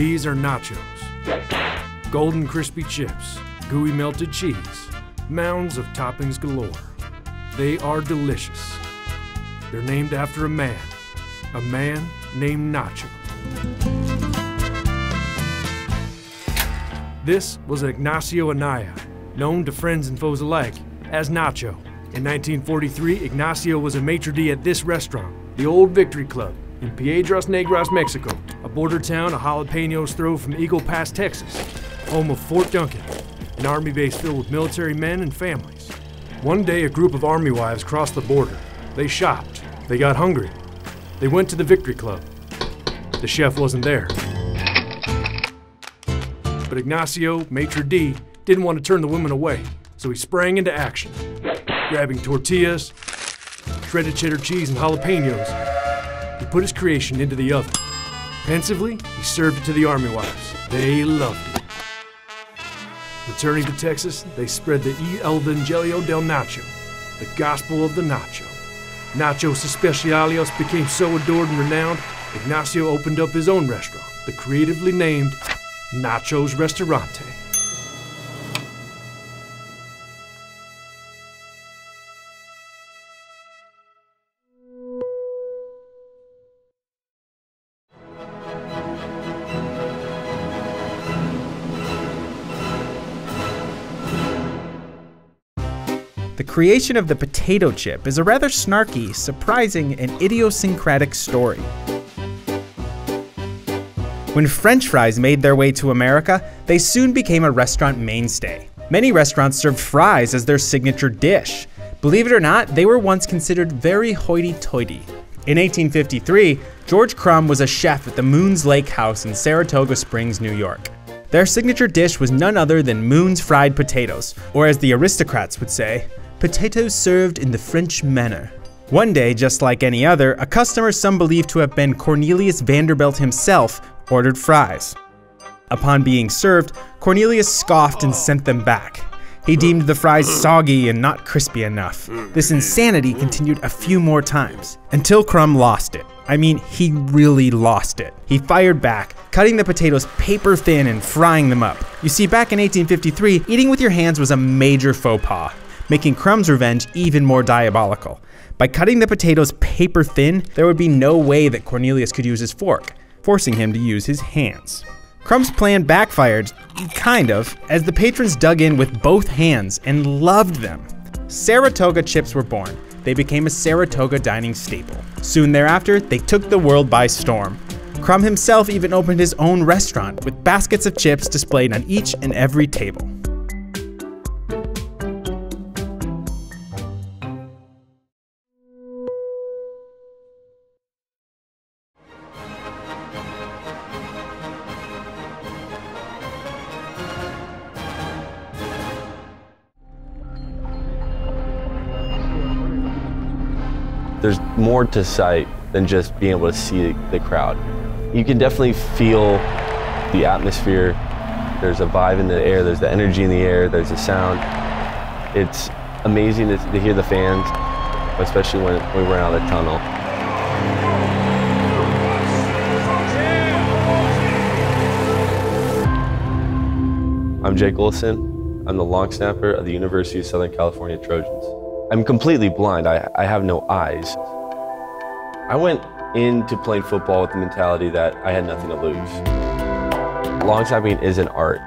These are nachos. Golden crispy chips, gooey melted cheese, mounds of toppings galore. They are delicious. They're named after a man, a man named Nacho. This was Ignacio Anaya, known to friends and foes alike as Nacho. In 1943, Ignacio was a maitre d' at this restaurant, the Old Victory Club, in Piedras Negras, Mexico, a border town a jalapenos throw from Eagle Pass, Texas, home of Fort Duncan, an army base filled with military men and families. One day, a group of army wives crossed the border. They shopped. They got hungry. They went to the Victory Club. The chef wasn't there. But Ignacio, maitre d', didn't want to turn the women away, so he sprang into action, grabbing tortillas, shredded cheddar cheese, and jalapenos. Put his creation into the oven. Pensively, he served it to the army wives. They loved it. Returning to Texas, they spread the E El Evangelio del Nacho, the gospel of the nacho. Nachos Especialios became so adored and renowned, Ignacio opened up his own restaurant, the creatively named Nacho's Restaurante. The creation of the potato chip is a rather snarky, surprising, and idiosyncratic story. When French fries made their way to America, they soon became a restaurant mainstay. Many restaurants served fries as their signature dish. Believe it or not, they were once considered very hoity toity. In 1853, George Crum was a chef at the Moon's Lake House in Saratoga Springs, New York. Their signature dish was none other than Moon's fried potatoes, or as the aristocrats would say, potatoes served in the French manner. One day, just like any other, a customer some believe to have been Cornelius Vanderbilt himself ordered fries. Upon being served, Cornelius scoffed and sent them back. He deemed the fries soggy and not crispy enough. This insanity continued a few more times, until Crum lost it. I mean, he really lost it. He fired back, cutting the potatoes paper thin and frying them up. You see, back in 1853, eating with your hands was a major faux pas, making Crum's revenge even more diabolical. By cutting the potatoes paper thin, there would be no way that Cornelius could use his fork, forcing him to use his hands. Crum's plan backfired, kind of, as the patrons dug in with both hands and loved them. Saratoga chips were born. They became a Saratoga dining staple. Soon thereafter, they took the world by storm. Crum himself even opened his own restaurant with baskets of chips displayed on each and every table. There's more to sight than just being able to see the crowd. You can definitely feel the atmosphere. There's a vibe in the air, there's the energy in the air, there's the sound. It's amazing to, to hear the fans, especially when we run out of the tunnel. I'm Jake Olson. I'm the long snapper of the University of Southern California Trojans. I'm completely blind. I, I have no eyes. I went into playing football with the mentality that I had nothing to lose. Long snapping is an art.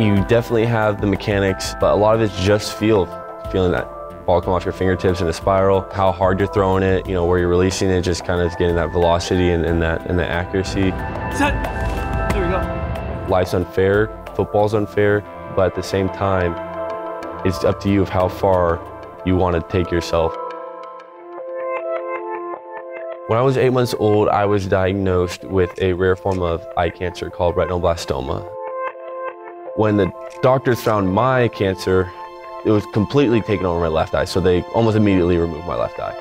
You definitely have the mechanics, but a lot of it's just feel, feeling that ball come off your fingertips in a spiral, how hard you're throwing it, you know, where you're releasing it, just kind of getting that velocity and, and that and the accuracy. Set. There we go. Life's unfair, football's unfair, but at the same time, it's up to you of how far you want to take yourself. When I was eight months old, I was diagnosed with a rare form of eye cancer called retinoblastoma. When the doctors found my cancer, it was completely taken over my left eye, so they almost immediately removed my left eye.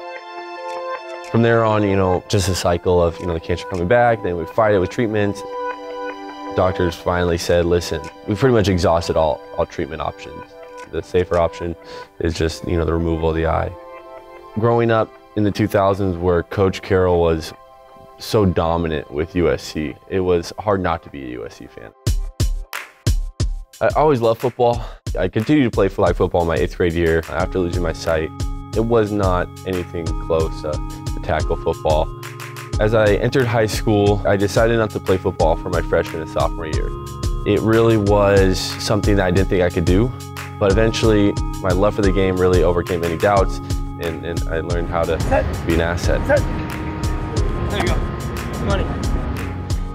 From there on, you know, just a cycle of, you know, the cancer coming back, then we fight it with treatments. Doctors finally said, listen, we've pretty much exhausted all, all treatment options. The safer option is just, you know, the removal of the eye. Growing up in the 2000s where Coach Carroll was so dominant with USC. It was hard not to be a USC fan. I always loved football. I continued to play flag football my eighth grade year after losing my sight. It was not anything close uh, to tackle football. As I entered high school, I decided not to play football for my freshman and sophomore year. It really was something that I didn't think I could do, but eventually my love for the game really overcame any doubts and, and I learned how to be an asset. Set. There you go. Money.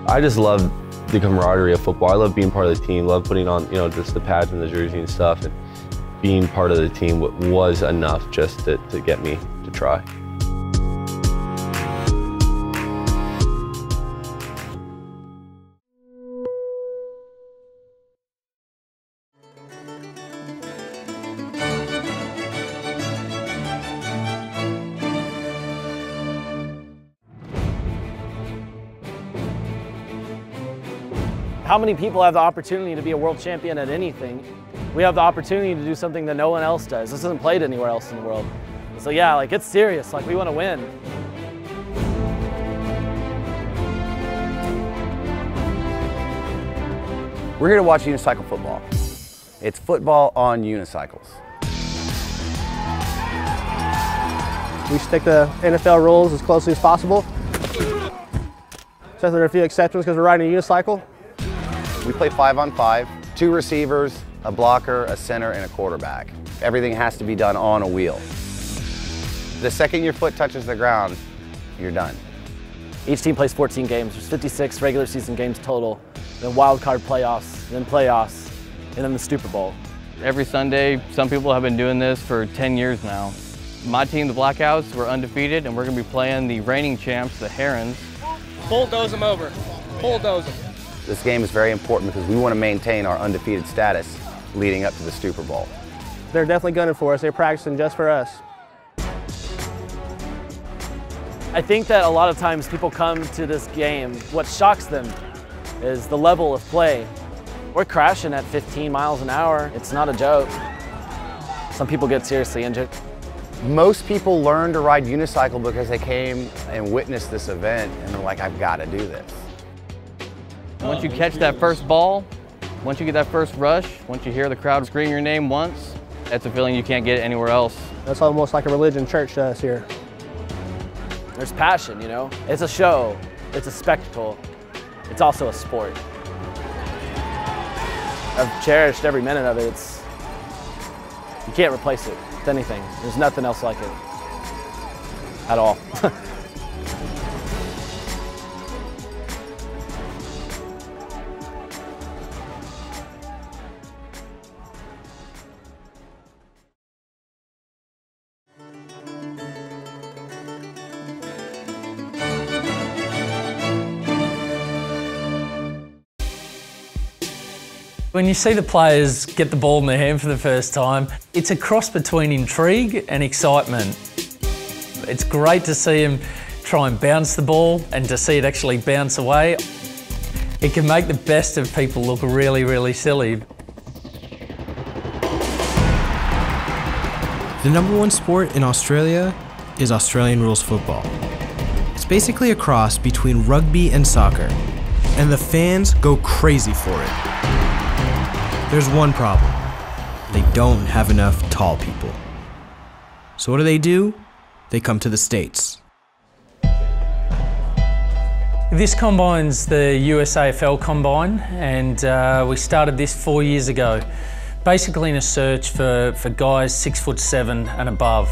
I just love the camaraderie of football. I love being part of the team, love putting on, you know, just the pads and the jersey and stuff. And being part of the team was enough just to, to get me to try. How many people have the opportunity to be a world champion at anything? We have the opportunity to do something that no one else does. This isn't played anywhere else in the world. So yeah, like it's serious, like we want to win. We're here to watch unicycle football. It's football on unicycles. We stick to NFL rules as closely as possible. Except there are a few exceptions because we're riding a unicycle. We play five on five, two receivers, a blocker, a center, and a quarterback. Everything has to be done on a wheel. The second your foot touches the ground, you're done. Each team plays 14 games. There's 56 regular season games total, then wild card playoffs, then playoffs, and then the Super Bowl. Every Sunday, some people have been doing this for 10 years now. My team, the Blackouts, we're undefeated and we're gonna be playing the reigning champs, the Herons. Bulldoze them over. Bulldoze them. This game is very important because we want to maintain our undefeated status leading up to the Super Bowl. They're definitely gunning for us. They're practicing just for us. I think that a lot of times people come to this game, what shocks them is the level of play. We're crashing at 15 miles an hour. It's not a joke. Some people get seriously injured. Most people learn to ride unicycle because they came and witnessed this event and they're like, I've got to do this. Once you catch that first ball, once you get that first rush, once you hear the crowd scream your name once, that's a feeling you can't get anywhere else. That's almost like a religion church to us here. There's passion, you know? It's a show, it's a spectacle, it's also a sport. I've cherished every minute of it. It's, you can't replace it with anything. There's nothing else like it at all. When you see the players get the ball in their hand for the first time, it's a cross between intrigue and excitement. It's great to see them try and bounce the ball and to see it actually bounce away. It can make the best of people look really, really silly. The number one sport in Australia is Australian rules football. It's basically a cross between rugby and soccer, and the fans go crazy for it. There's one problem. They don't have enough tall people. So what do they do? They come to the States. This combine's the USAFL combine, and uh, we started this four years ago, basically in a search for, for guys six foot seven and above.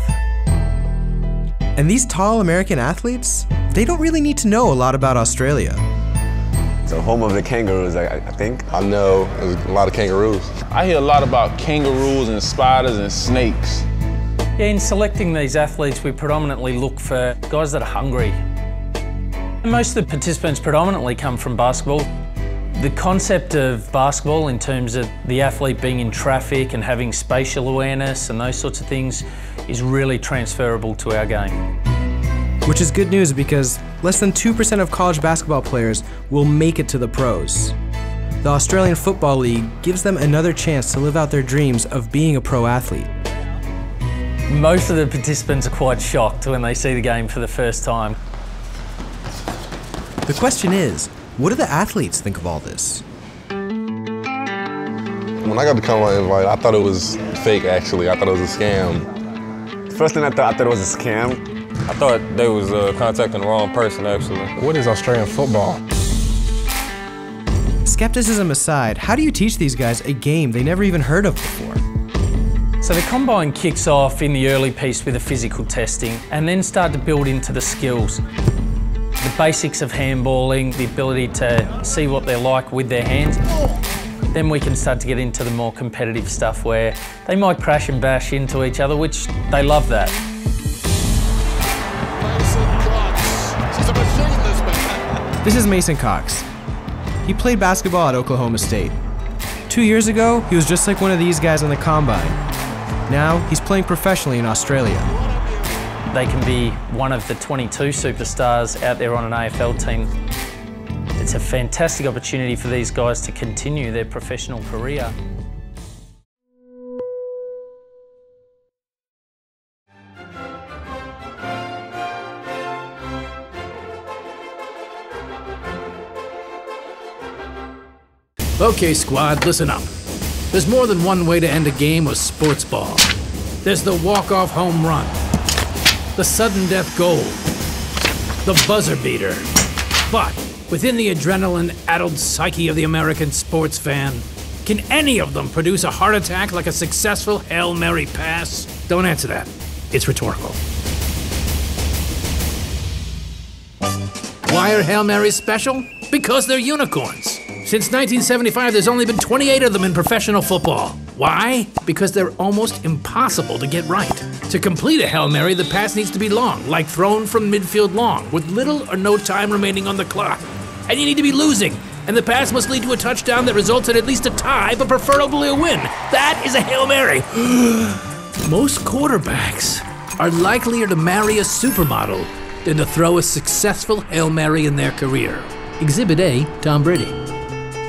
And these tall American athletes, they don't really need to know a lot about Australia. The home of the kangaroos, I, I think. I know there's a lot of kangaroos. I hear a lot about kangaroos and spiders and snakes. In selecting these athletes, we predominantly look for guys that are hungry. Most of the participants predominantly come from basketball. The concept of basketball in terms of the athlete being in traffic and having spatial awareness and those sorts of things is really transferable to our game. Which is good news because less than 2% of college basketball players will make it to the pros. The Australian Football League gives them another chance to live out their dreams of being a pro athlete. Most of the participants are quite shocked when they see the game for the first time. The question is, what do the athletes think of all this? When I got the combine invite, I thought it was fake. Actually, I thought it was a scam. First thing I thought, I thought it was a scam. I thought they was uh, contacting the wrong person, actually. What is Australian football? Skepticism aside, how do you teach these guys a game they never even heard of before? So the combine kicks off in the early piece with the physical testing and then start to build into the skills. The basics of handballing, the ability to see what they're like with their hands. Then we can start to get into the more competitive stuff where they might crash and bash into each other, which they love that. This is Mason Cox. He played basketball at Oklahoma State. Two years ago, he was just like one of these guys on the combine. Now, he's playing professionally in Australia. They can be one of the 22 superstars out there on an AFL team. It's a fantastic opportunity for these guys to continue their professional career. Okay, squad, listen up. There's more than one way to end a game of sports ball. There's the walk-off home run, the sudden death goal, the buzzer beater. But within the adrenaline-addled psyche of the American sports fan, can any of them produce a heart attack like a successful Hail Mary pass? Don't answer that. It's rhetorical. Why are Hail Marys special? Because they're unicorns. Since 1975, there's only been 28 of them in professional football. Why? Because they're almost impossible to get right. To complete a Hail Mary, the pass needs to be long, like thrown from midfield long, with little or no time remaining on the clock. And you need to be losing, and the pass must lead to a touchdown that results in at least a tie, but preferably a win. That is a Hail Mary. Most quarterbacks are likelier to marry a supermodel than to throw a successful Hail Mary in their career. Exhibit A Tom Brady.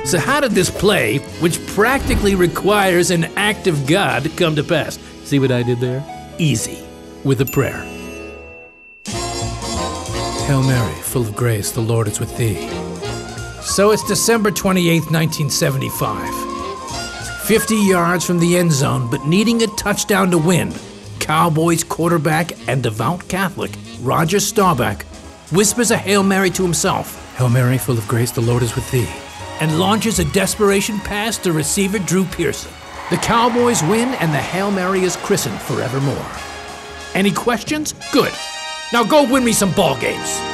So, how did this play, which practically requires an act of God, come to pass? See what I did there? Easy, with a prayer. Hail Mary, full of grace, the Lord is with thee. So it's December 28th, 1975. 50 yards from the end zone, but needing a touchdown to win. Cowboys quarterback and devout Catholic, Roger Staubach, whispers a Hail Mary to himself Hail Mary, full of grace, the Lord is with thee and launches a desperation pass to receiver Drew Pearson. The Cowboys win, and the Hail Mary is christened forevermore. Any questions? Good. Now go win me some ball games.